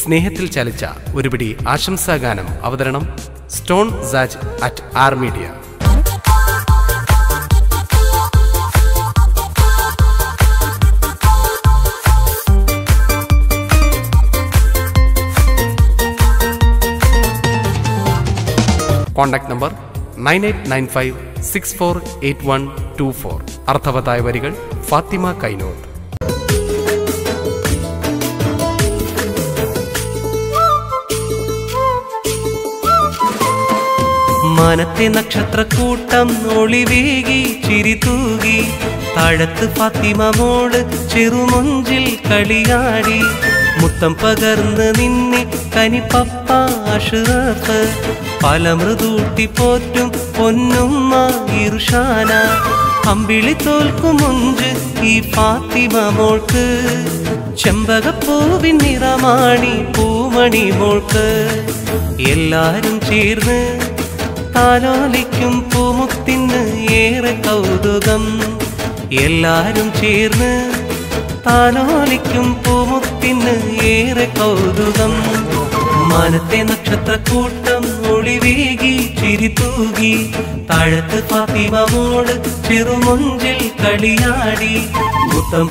സ്നേഹത്തിൽ ചലിച്ച ഒരുപിടി ആശംസാഗാനം അവതരണം stone Saj at R media. Contact number nine eight nine five six four eight one two four. അർത്ഥവത്തായ വരികൾ ഫാത്തിമ കൈനോട്ട് മാനത്തെ നക്ഷത്രക്കൂട്ടം ഒളിവേകി ചിരി തൂകി. താഴത്ത് ഫാത്തിമ മോൾ ചെറുമൊഞ്ചിൽ കളിയാടി. മുത്തം പകർന്ന് നിന്നെ കനിപ്പപ്പ അഷ്റഫ്. പല മൃദൂട്ടി പോറ്റും പൊന്നുമ്മ ഇർഷാന. അമ്പിളി തോൽക്കും മുഞ്ച് ഈ ഫാത്തിമ മോൾക്ക്. ചെമ്പകപ്പൂവിൻ നിറമാണി പൂമണി മോൾക്ക്. എല്ലാരും ചേർന്ന് താലോലിക്കും പൂമുത്തിന് ഏറെ കൗതുകം. എല്ലാരും ചേർന്ന് ആലോലിക്കും പൂമുത്തിന് ഏറെ കൗതുകം. മാനത്തെ നക്ഷത്രക്കൂട്ടം ഒളിവേകി ചിരി തൂകി താഴത്ത് ഫാത്തിമ മോൾ ചെറുമൊഞ്ചിൽ കളിയാടി. മുത്തം